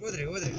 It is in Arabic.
مدري مدري.